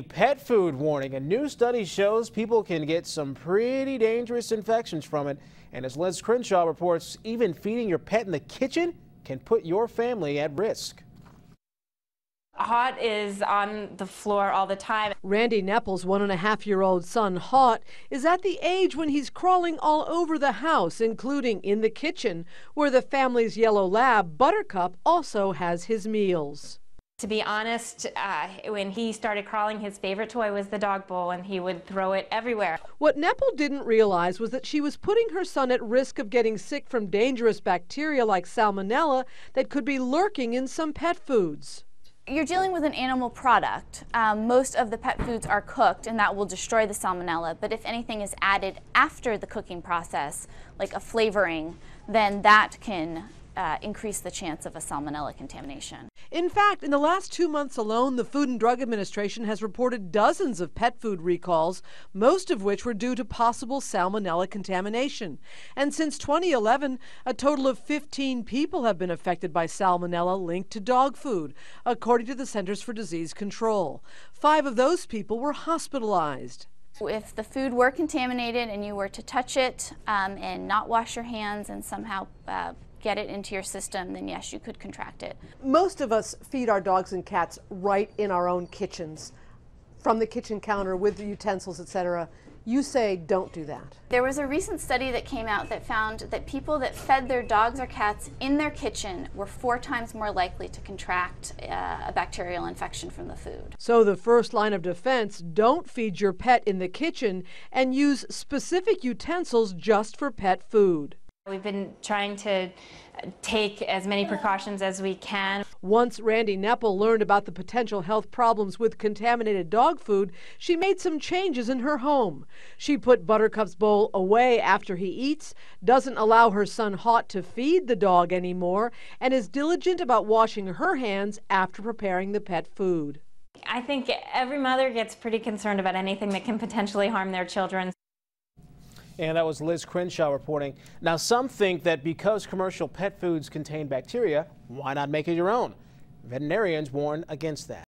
A pet food warning. A new study shows people can get some pretty dangerous infections from it. And as Liz Crenshaw reports, even feeding your pet in the kitchen can put your family at risk. Hot is on the floor all the time. Randy Neppel's one and a half year old son, Hot, is at the age when he's crawling all over the house, including in the kitchen, where the family's yellow lab, Buttercup, also has his meals. To be honest, uh, when he started crawling, his favorite toy was the dog bowl, and he would throw it everywhere. What Neppel didn't realize was that she was putting her son at risk of getting sick from dangerous bacteria like salmonella that could be lurking in some pet foods you're dealing with an animal product. Um, most of the pet foods are cooked and that will destroy the salmonella, but if anything is added after the cooking process, like a flavoring, then that can uh, increase the chance of a salmonella contamination. In fact, in the last two months alone, the Food and Drug Administration has reported dozens of pet food recalls, most of which were due to possible salmonella contamination. And since 2011, a total of 15 people have been affected by salmonella linked to dog food, according to the Centers for Disease Control. Five of those people were hospitalized. If the food were contaminated and you were to touch it um, and not wash your hands and somehow uh, get it into your system, then yes, you could contract it. Most of us feed our dogs and cats right in our own kitchens, from the kitchen counter with the utensils, etc. You say don't do that. There was a recent study that came out that found that people that fed their dogs or cats in their kitchen were four times more likely to contract uh, a bacterial infection from the food. So the first line of defense, don't feed your pet in the kitchen and use specific utensils just for pet food. We've been trying to uh, take as many precautions as we can. Once Randy Neppel learned about the potential health problems with contaminated dog food, she made some changes in her home. She put Buttercup's bowl away after he eats, doesn't allow her son Hot to feed the dog anymore, and is diligent about washing her hands after preparing the pet food. I think every mother gets pretty concerned about anything that can potentially harm their children. And that was Liz Crenshaw reporting. Now, some think that because commercial pet foods contain bacteria, why not make it your own? Veterinarians warn against that.